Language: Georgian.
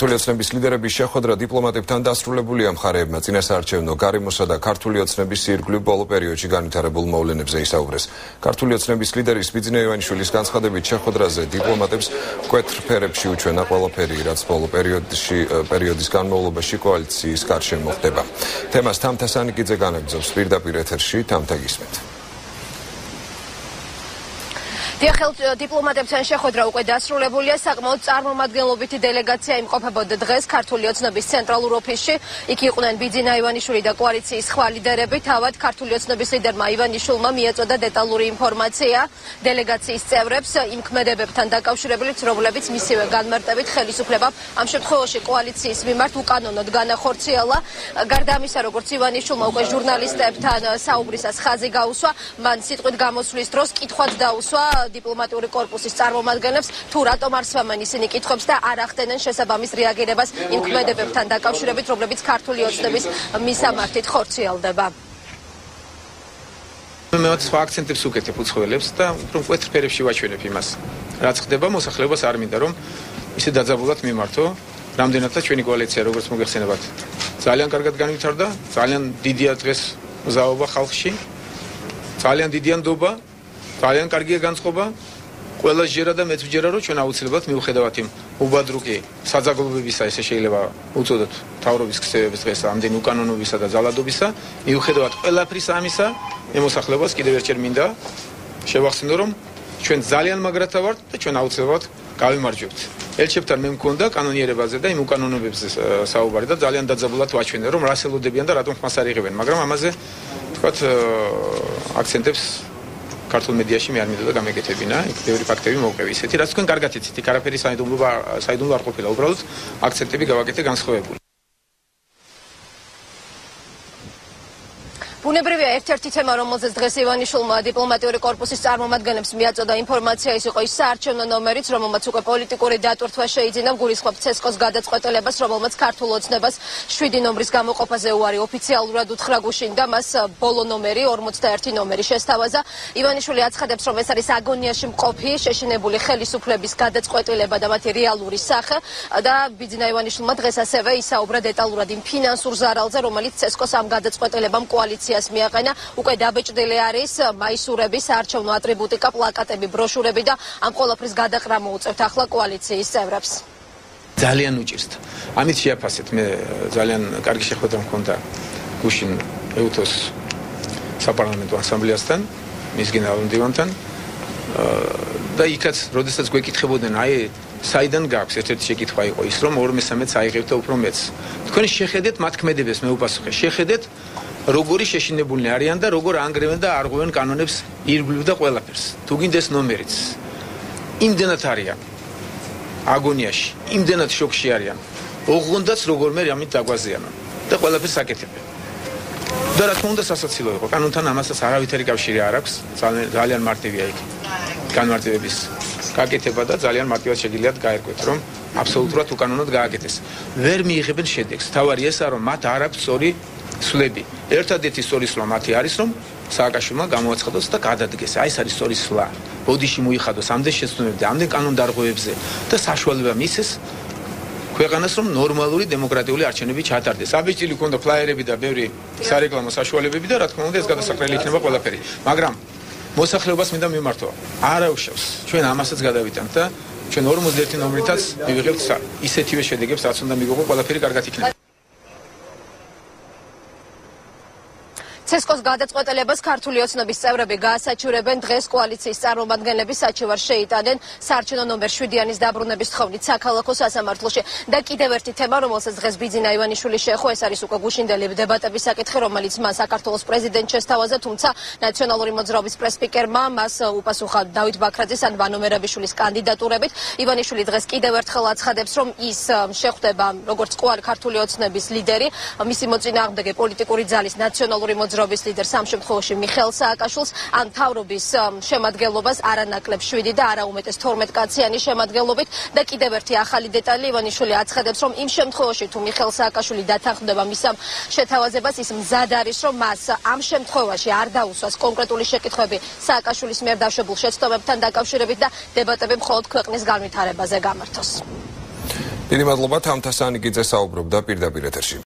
ქართული ოცნების ლიდერების შეხვედრა დიპლომატებთან დასრულებულია მხარეებმა წინასაარჩევნო გარემოსა და ქართული ოცნების ირგვლივ ბოლო პერიოდში განვითარებულ მოვლენებზე ისაუბრეს. ქართული ოცნების ლიდერის ბიძინა ივანიშვილის განცხადებით შეხვედრაზე დიპლომატებს კვეთრ ფერებში უჩვენა ყველაფერი, რაც ბოლო პერიოდში პერიოდის განმავლობაში კოალიციის გარშემო ხდება. თემას თამთა სანიკიძე განაგზობს პირდაპირ ეთერში, თამთა გისმენთ. დიახელ დიპლომატებთან შეხვედრა უკვე დასრულებულია საკმაოდ წარმომადგენლობითი დელეგაცია იმყოფებოდა დღეს ქართული ოცნების ცენტრალურ ოფისში. იქ იყვნენ ბიძინა ივანიშვილი და კოალიციის სხვა ლიდერები თავად ქართული ოცნების ლიდერმა ივანიშვილმა მიეწოდა დეტალური ინფორმაცია. დელეგაციის წევრებს იმ ქმედებებთან დაკავშირებით რომლებიც მისივე განმარტებით ხელისუფლებამ ამ შემთხვევაში კოალიციის მიმართ უკანონოდ განახორციელა. გარდა ამისა როგორც ივანიშვილმა უკვე ჟურნალისტებთან საუბრისას ხაზი გაუსვა მან სიტყვით გამოსვლის დროს კითხვაც დაუსვა დიპლომატიური კორპუსის წარმომადგენლებს თუ რატომ არ სვამენ ისინი კითხვებს და არ ახდენენ შესაბამის რეაგირებას იმ ქმედებებთან დაკავშირებით, რომლებიც ქართული ოცნების მისამართით ხორციელდება. მე ვარ სხვა აქცენტებს უკეთებ უცხოელებს და უფრო მკვეთრ ფერებში ვაჩვენებ იმას. რაც ხდება მოსახლეობას არ მინდა რომ ისე დაძაბულად მიმართო, რამდენადაც ჩვენი კოალიცია როგორც მოგეხსენებათ. ძალიან კარგად განვითარდა, ძალიან დიდია დღეს მზაობა ხალხში. ძალიან დიდი ანდობა ძალიან კარგია განწყობა. ყველა ჯერა და მეც ვჯერა რომ ჩვენ აუცილებლად მიუხედავად იმ უბადრუკი საძაგლობებისა ესე შეიძლება უწოდოთ თავრობის ქცევების დღეს ამდენ უკანონობისა და ზალადობისა მიუხედავად ყველაფრის ამისა ემოსახლებას კიდევ ერთხელ მინდა შევახსენო რომ ჩვენ ძალიან მაგრათა ვართ და ჩვენ აუცილებლად გავიმარჯვებთ ელჩებთან მე მქონდა კანონიერებაზე და იმ უკანონობებზე საუბარი და ძალიან დაძაბულად ვაჩვენე რომ რას ელოდებიან და რატომ ხმას არ იღებენ მაგრამ ამაზე თქვათ აქცენტებს ქართულ მედიაში მე არ მინდოდა გამეკეთებინა, იქ ბევრი ფაქტები მოვყევი ისეთი, რაც თქვენ კარგად იცით, იქ არაფერი საიდუმლო საიდუმლო არ ყოფილა, უბრალოდ აქცენტები გავაკეთე განსხვავებული. ბუნებრივია ერთ-ერთი თემა, რომელზეც დღეს ივანიშვილმა დიპლომატიური კორპუსის წარმომადგენლებს მიაწოდა ინფორმაცია, ის იყო ის საარჩევნო ნომერიც, რომელმაც უკვე პოლიტიკური დატვირთვა შეიძინა გულისხმობ ცესკოს გადაწყვეტილებას, რომელმაც ქართულ ოცნებას 7 ნომრის გამოყოფაზე უარი ოფიციალურად უთხრა გუშინ და მას ბოლო ნომერი 41 ნომერი შესთავაზა. ივანიშვილი აცხადებს, რომ ეს არის აგონიაში მყოფი შეშინებული ხელისუფლების გადაწყვეტილება და მათი რეალური სახე და ბიძინა ივანიშვილმა დღეს ასევე ისაუბრა დეტალურად იმ ფინანსურ ზარალზე, რომელიც ცესკოს ამ გადაწყვეტილებამ კოალიცია აქტიას მიაყენა. უკვე დაბეჭდილი არის მაისურების არჩევნო ატრიბუტიკა, პლაკატები, ბროშურები და ამ ყოლაფრის გადაყრა მოუწევთ ახლა კოალიციის წევრებს. ძალიან უჭირთ. ამით შეაფასეთ მე ძალიან კარგი შეხვედრა მქონდა გუშინ ეუთოს საპარლამენტო ასამბლეასთან, მის გენერალურ მდივანთან. და იქაც, როდესაც გვეკითხებოდნენ, აი საიდან გაქვს ერთ-ერთი შეკითხვა იყო ის, რომ 2-3-ს აიღებთ და უფრო მეც. თქვენ შეხედეთ მათ ქმედებებს, მე უპასუხე. შეხედეთ როგორი შეშინებულნი არიან და როგორ ანგრევენ და არღვევენ კანონებს ირგვლივ და ყველაფერს. თუ გინდეს ნომერიც. იმდენად არიან აგონიაში, იმდენად შოკში არიან. ოღონდაც როგორ მე ამით დაგვაზიანონ და ყველაფერს აკეთებენ. და რა თქმა უნდა სასაცილო იყო. კანონთან ამასაც არავითარი კავშირი არ აქვს. ძალიან ძალიან მარტივია იქ. განმარტივების გაკეთება და ძალიან მარტივად შეგიძლიათ გაერკვეთ, რომ აბსოლუტურად უკანონოდ გააკეთეს. ვერ მიიღებენ შედეგს. თავარი ესაა, რომ მათ არ აქვს სწორი სლები. ერთადერთი სწორი სლა მათი არის, რომ სააკაშვილმა გამოაცხადოს და გადადგეს. აი ეს არის სწორი სლა. ბოდიში მოიხადოს ამდენ შეცდომებზე, ამდენ კანონდარღვევებზე და საშუალება მისცეს ქვეყანას რომ ნორმალური დემოკრატიული არჩევნები ჩატარდეს. აბიჭილი ქონდა ფლაიერები და ბევრი სარეკლამო საშუალებები და რა თქმა უნდა ეს გადასაყრელი იქნება ყველაფერი. მაგრამ მოსახლეობას მინდა მიმართო. არაუშავს. ჩვენ ამასაც გადავიტანთ და ჩვენ 41 ნომრითაც მივიღებთ ისეთივე შედეგებს, რაც უნდა მიგოღო ყველაფერი კარგად იქნება. ცესკოს გადაწყვეტილებას ქართული ოცნების წევრები გაასაჩივრებენ დღეს კოალიციის წარმომადგენლები საჩივარ შეიტანენ საარჩევნო ნომერ 7-იანის დაბრუნების თხოვნით საქალაქო სასამართლოში. და კიდევ ერთი თემა რომელსაც დღეს ბიძინა ივანიშვილი შეეხო ეს არის უკვე გუშინდელი დებატების საკითხი რომელიც მან საქართველოს პრეზიდენტ შესთავაზა თუმცა ნაციონალური მოძრაობის პრესპიკერმა მას უპასუხა დავით ბაქრაძის ან ვანო მერაბიშვილის კანდიდატურებით. ივანიშვილი დღეს კიდევ ერთხელ აცხადებს რომ ის შეხვდება როგორც ქართული ოცნების ლიდერი. მისი მოწინააღმდეგე პოლიტიკური ძალის ნაციონალური მოძრაობის მოძრაობის ლიდერს ამ შემთხვევაში მიხელ სააკაშვილს. ან თავრობის შემადგენლობას არანაკლებ 7 და არაუმეტეს 12 კაციანი შემადგენლობით. და კიდევ ერთი ახალი დეტალი ივანიშვილი აცხადებს რომ იმ შემთხვევაში თუ მიხელ სააკაშვილი დათანხმდება მის ამ შეთავაზებას ის მზად არის რომ მას ამ შემთხვევაში არ დაუსვას კონკრეტული შეკითხვები. სააკაშვილის მიერ დაშვებულ შეცდომებთან დაკავშირებით და დებატები მხოლოდ ქვეყნის განვითარებაზე გამართოს. დიდი მადლობა თამთა სანიკიძე საუბრობდა პირდაპირ ეთერში